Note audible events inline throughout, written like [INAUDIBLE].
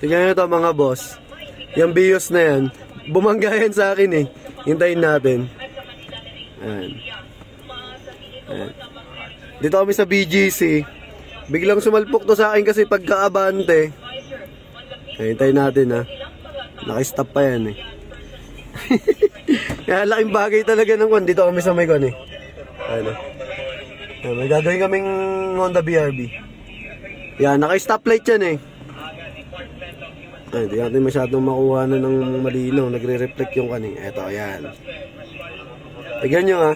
Tingnan nyo to mga boss. Yung bios na yan. Bumangga yan sa akin eh. Hintayin natin. Ayan. Ayan. Dito kami sa BGC. Biglang sumalpok to sa akin kasi pagkaabante. Hintayin natin ha. Naka-stop pa yan eh. [LAUGHS] Kaya laking bagay talaga ng kwan. Dito kami sa may kwan eh. Ano? May gagawin kaming Honda BRB. Yan, naka-stoplight yan eh. Ay, di natin masyadong makuha na ng malinaw. Nagre-reflect yung kani. Eto, ayan. Tignan nyo ha.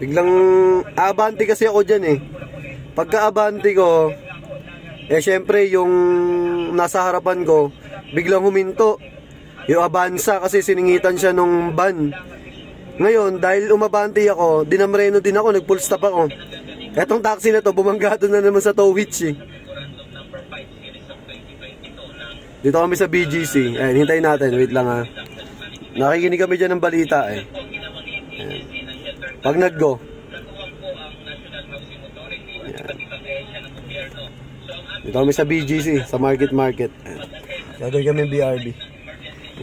Biglang abante kasi ako dyan eh. Pagka abante ko, eh syempre yung nasa harapan ko, biglang huminto. Yung avansa kasi siningitan siya nung van. Ngayon, dahil umabante ako, dinamreno din ako, nag-full stop ako. Etong taxi na to, bumangga na naman sa tow hitch eh. Dito kami sa BGC. Ayan, hintayin natin. Wait lang ha. Nakikinig kami dyan ng balita eh. Ayan. Pag nag-go. Dito kami sa BGC, sa Market Market. Gagawin kami ng BRB.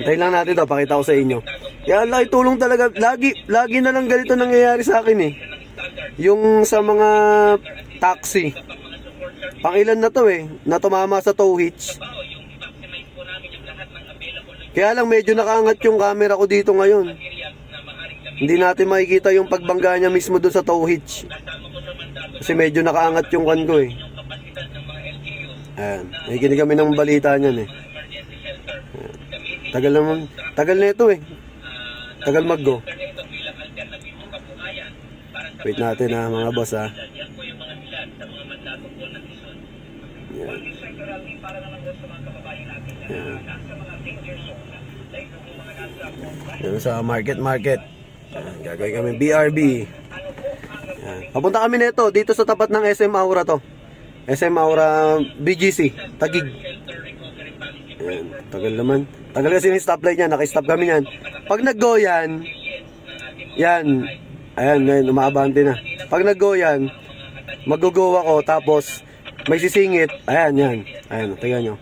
Hintayin lang natin to, pakita ko sa inyo. Kaya laki tulong talaga. Lagi, lagi na lang ganito nangyayari sa akin eh. Yung sa mga taxi. Pangilan na to eh, na tumama sa tow hitch. Kaya lang medyo nakaangat yung camera ko dito ngayon. Hindi natin makikita yung pagbangga niya mismo doon sa tow hitch. Kasi medyo nakaangat yung kan ko eh. Ayan. Nakikinig kami ng balita niyan eh. Ayan. Tagal naman. Tagal na ito eh. Tagal mag-go. Wait natin ha mga boss ha. Ayan. Ayan. Yan sa market market. Yan, gagawin kami BRB. Papunta kami nito dito sa tapat ng SM Aura to. SM Aura BGC, Tagig. Yan, tagal naman. Tagal kasi yung stoplight niya, naka-stop kami niyan. Pag nag-go yan, yan, ayan, ayan, umaabante na. Pag nag-go yan, mag-go ako, tapos may sisingit, ayan, yan. Ayan, tingnan nyo.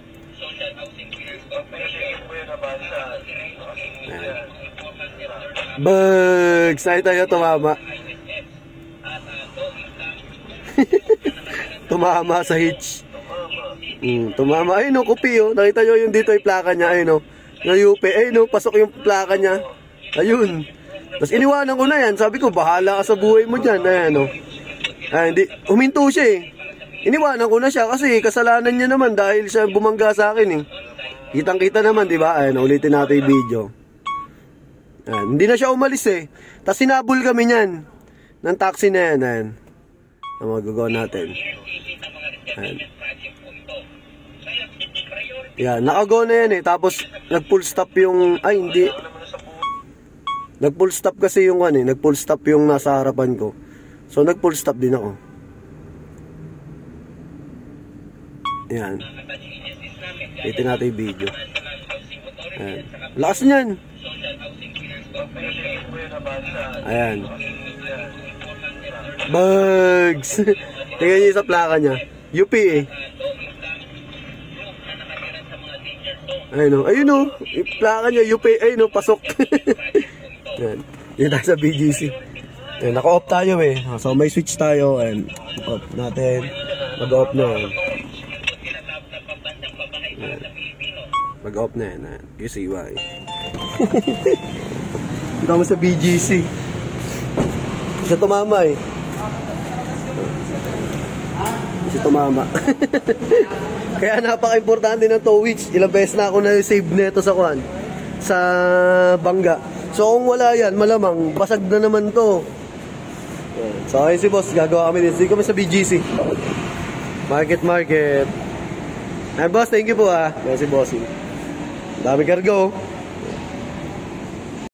Bugs! Ay tayo tumama. [LAUGHS] tumama sa hitch. Mm, tumama. Ay no, kupi oh. Nakita nyo yung dito yung plaka niya. Ay no. Ngayupe. Ay no, pasok yung plaka niya. Ayun. Tapos iniwanan ko na yan. Sabi ko, bahala ka sa buhay mo dyan. Ayan no. Ay, hindi. Huminto siya eh. Iniwanan ko na siya kasi kasalanan niya naman dahil siya bumangga sa akin eh. Kitang-kita naman, di ba? Ayun, ulitin natin yung video. Ayan, hindi na siya umalis eh. Tapos sinabol kami niyan. Ng taxi na yan. Ayan. Ang magagawa natin. Ayan. Yan, nakago na yan eh. Tapos nag-full stop yung... Ay, hindi. Nag-full stop kasi yung ano eh. Nag-full stop yung nasa harapan ko. So nag-full stop din ako. Yan. Ito natin yung video. Ayan. Lakas niyan. Ayan. Bugs! [LAUGHS] Tingnan niyo sa plaka niya. UP eh. Ayun o. Ayun o. Yung plaka niya, UP. Ayun o, pasok. [LAUGHS] Ayan. Yun tayo sa BGC. Ayan, naka-off tayo eh. So may switch tayo. and off natin. Mag-off na. Ayan. Mag-off na yan. Ayan. You see why. [LAUGHS] Kami sa BGC. Siya tumama eh. Siya tumama. [LAUGHS] Kaya napaka-importante ng tow hitch. Ilang beses na ako na-save nito sa kwan. Sa bangga. So kung wala yan, malamang basag na naman to. So ayun si boss, gagawa kami dito. Dito kami sa BGC. Market market. Ay boss, thank you po ah. Yan si bossing. Dami kargo.